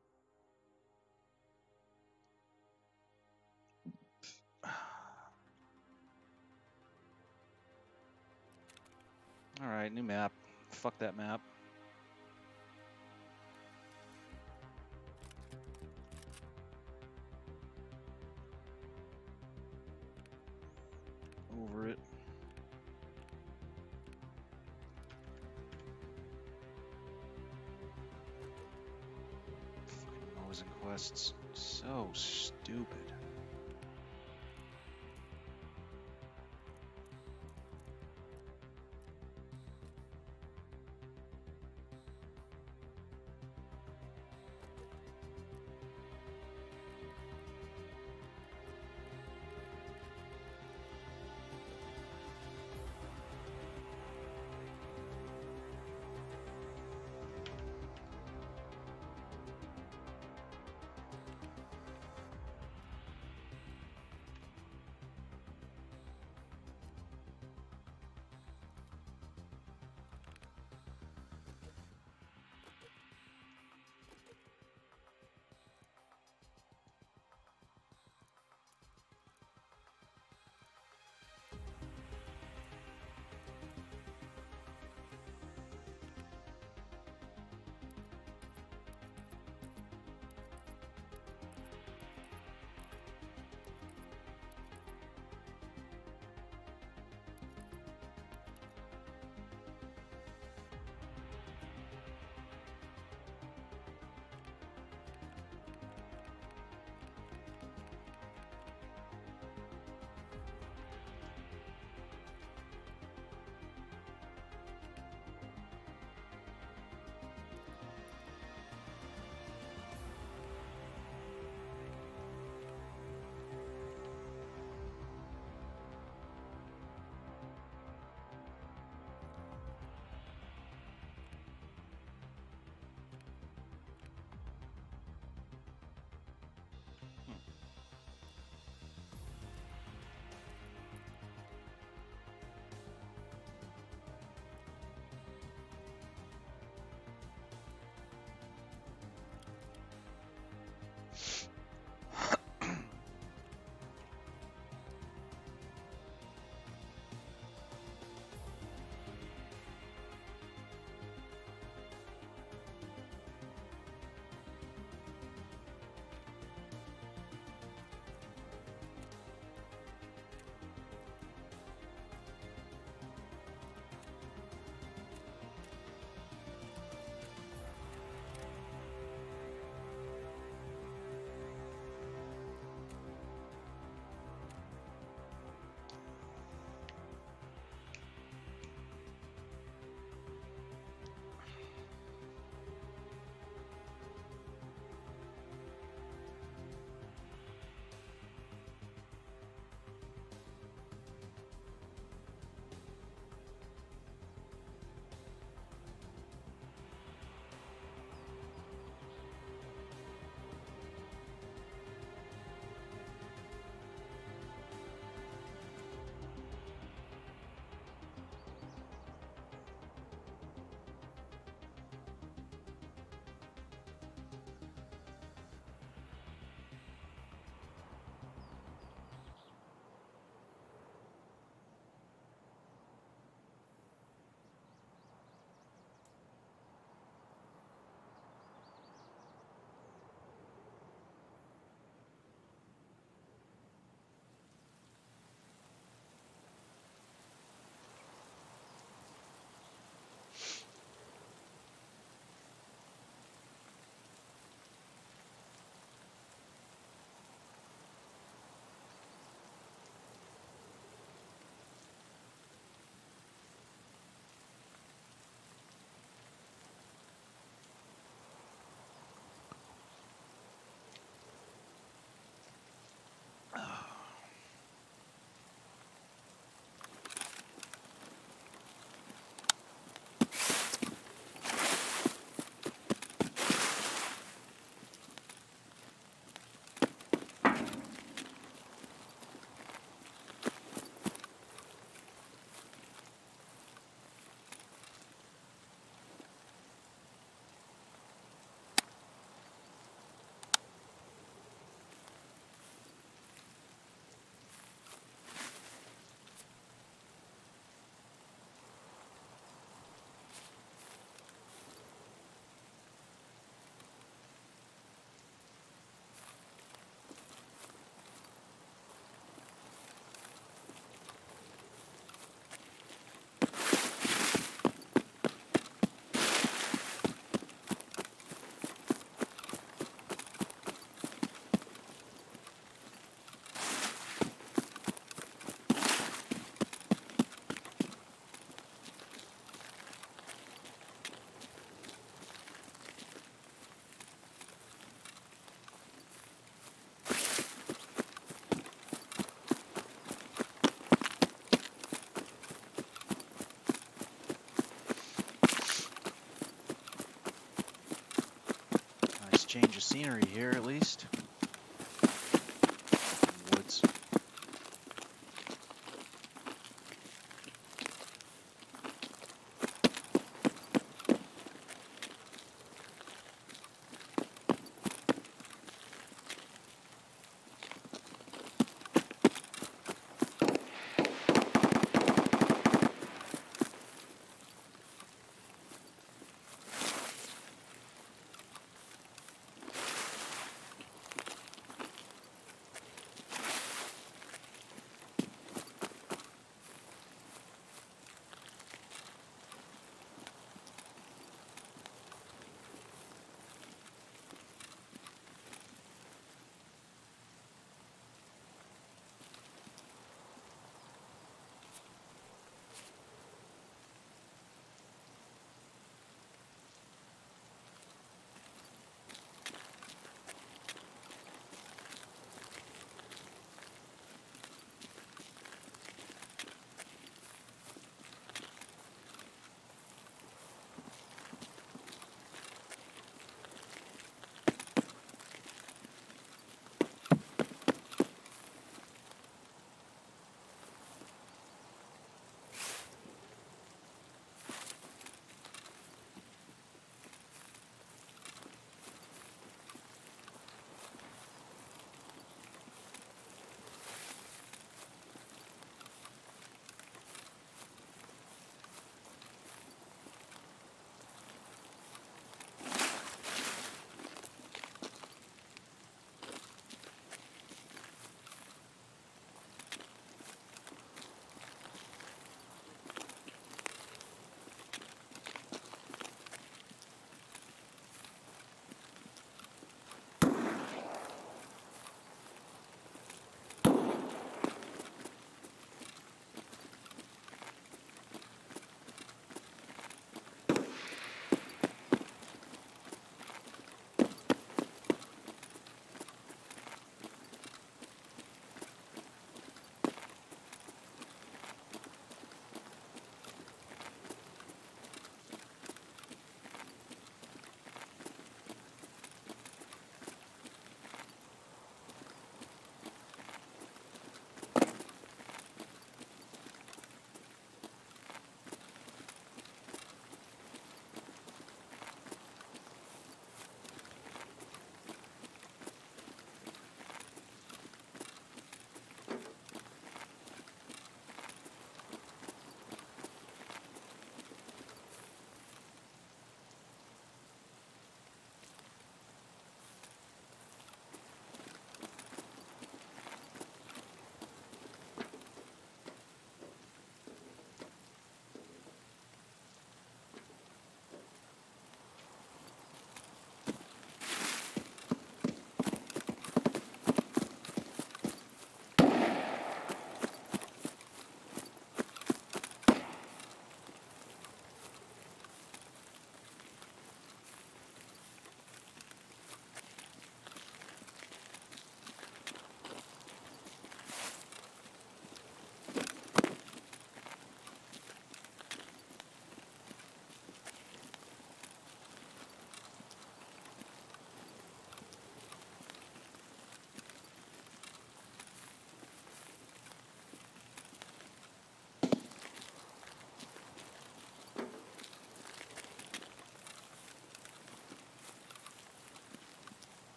A: Scenery here at least.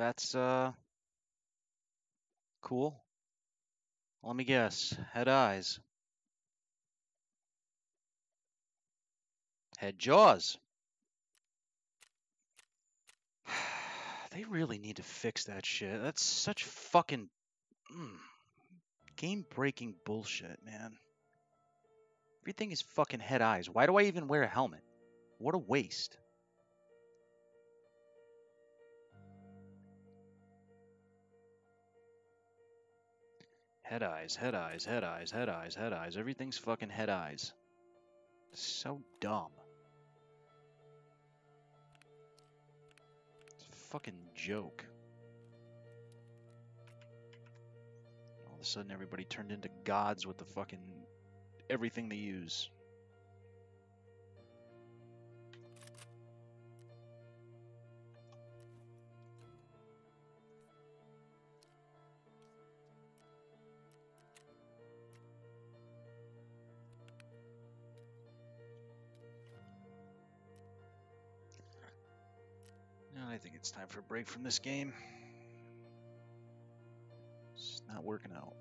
A: That's uh cool. Let me guess. Head eyes. Head jaws. they really need to fix that shit. That's such fucking mm, game breaking bullshit, man. Everything is fucking head eyes. Why do I even wear a helmet? What a waste. Head eyes, head eyes, head eyes, head eyes, head eyes. Everything's fucking head eyes. So dumb. It's a fucking joke. All of a sudden, everybody turned into gods with the fucking everything they use. Think it's time for a break from this game. It's not working out.